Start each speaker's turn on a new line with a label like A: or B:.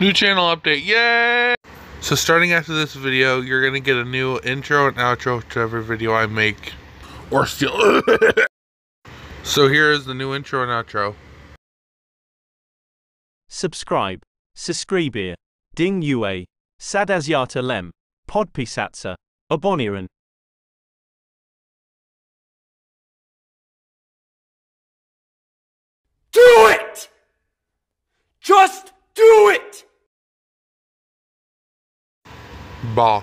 A: New channel update, yay! So starting after this video, you're gonna get a new intro and outro to every video I make. Or still. so here is the new intro and outro.
B: Subscribe. Subscribe. Ding Yue. Sadazyata Lem. Podpisatsa. Aboniran.
A: Bò.